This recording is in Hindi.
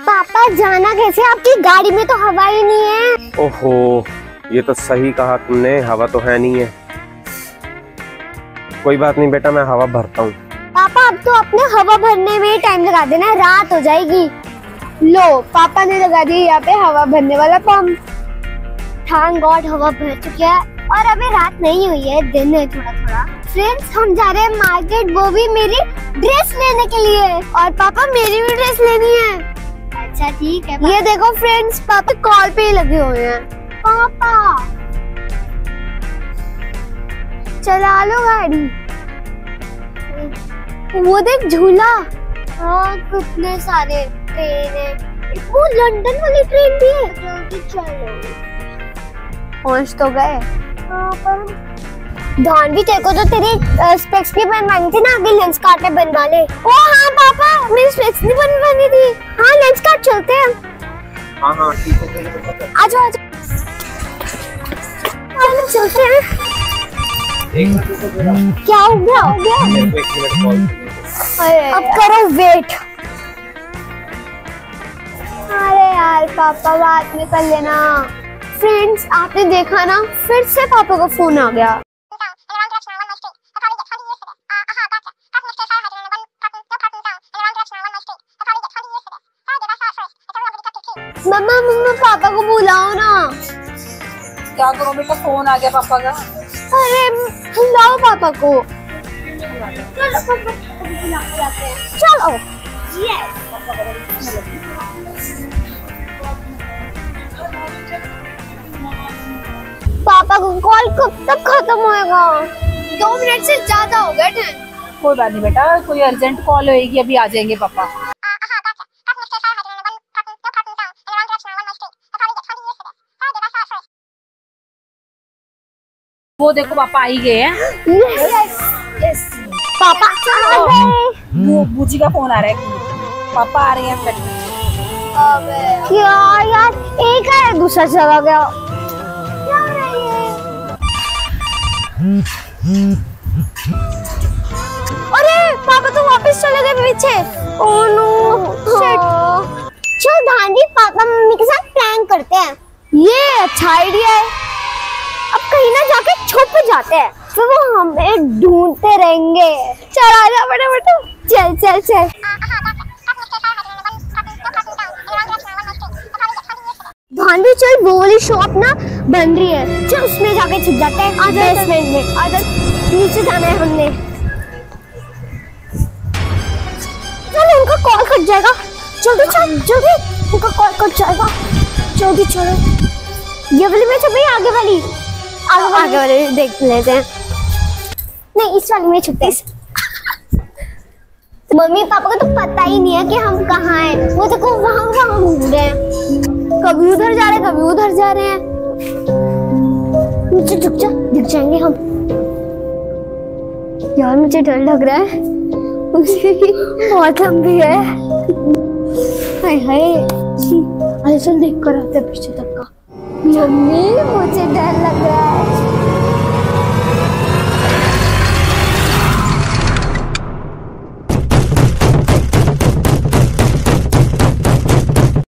पापा जाना कैसे? आपकी गाड़ी में तो हवा ही नहीं है। ओहो ये तो सही कहा तुमने हवा तो है नहीं है। कोई बात नहीं बेटा मैं हवा भरता हूँ। पापा अब तो अपने हवा भरने में ही टाइम लगा देना रात हो जाएगी। लो पापा ने लगा दी यहाँ पे हवा भरने वाला पंप थैंक गॉड हवा भर चुकी है और अभी रात नहीं हुई है दिन है थोड़ा थोड़ा फ्रेंड्स हम जा रहे हैं मार्केट वो भी मेरी ड्रेस लेने के लिए। और पापा मेरी भी ड्रेस लेनी है। अच्छा ठीक है ये देखो फ्रेंड्स पापा कॉल पे ही लगे हुए हैं। पापा! चला लो गाड़ी। वो देख झूला। हाँ कितने सारे ट्रेन है। वो लंदन वाली ट्रेन भी है। चलो। पहुँच तो गए। हाँ पर धान भी तेरे को तो तेरी स्पेक्स भी बनवानी थी ना आगे लेंस कार्ट बनवा ले। ओ हाँ पापा मेरी स्पेक्स भी बनवानी थी। हाँ लेंस कार्ट चलते हैं। हाँ हाँ ठीक है आ जाओ आ जाओ। चलो चलते हैं। क्या हो गया हो गया? अब करो वेट अरे यार पापा बात में कर लेना। फ्रेंड्स आपने देखा ना? फिर से पापा का फ़ोन आ गया। मम्मा मम्मा पापा को बुलाओ ना। क्या करो? बेटा फ़ोन आ गया पापा का। अरे बुलाओ पापा को। चलो। पापा हैं। चलो पापा को कॉल कब तक खत्म होएगा? दो मिनट से ज़्यादा हो गए कोई बात नहीं बेटा कोई अर्जेंट कॉल होएगी अभी आ जाएँगे पापा। वो देखो पापा आ ही गए हैं। पापा वो बूजी का फ़ोन आ रहा है। पापा आ रहे हैं फिर क्या यार एक है दूसरा चला गया। अरे पापा तो वापस चले गए पीछे। ओह नो शिट चल धानी पापा मम्मी के साथ प्लान करते हैं। ये अच्छा आइडिया है। ना जाके छुप जाते हैं। फिर वो हमें ढूंढते रहेंगे। चल आ जा बड़े बेटा चल चल चल। भांडू चल वो वाली शॉप ना बन रही है। चल उसमें जाके छुप जाते हैं। बेसमेंट में। आ जा। नीचे जाना है हमने। चल उनका कॉल कट जाएगा। जल्दी चल जल्दी। उनका कॉल कट जाएगा। जल्दी चलो। ये वाली में छुपी आगे वाली। आगे वाली देख लेते हैं। नहीं इस वाली में छुपते मम्मी पापा को तो पता ही नहीं है कि हम कहाँ हैं। वो तो को वहाँ वहाँ घूम रहे हैं। कभी उधर जा रहे हैं कभी उधर जा रहे हैं। नीचे झुक जा दिख जाएँगे हम। यार मुझे डर लग रहा है। बहुत लंबी है। हाय हाय। अरे चल देख कर आते हैं पीछे तक का। मम्मी मुझे डर लग रहा है।